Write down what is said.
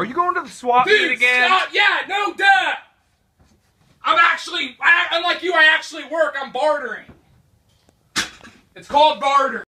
Are you going to the swap meet again? stop! Yeah, no duh! I'm actually, I, unlike you, I actually work. I'm bartering. It's called barter.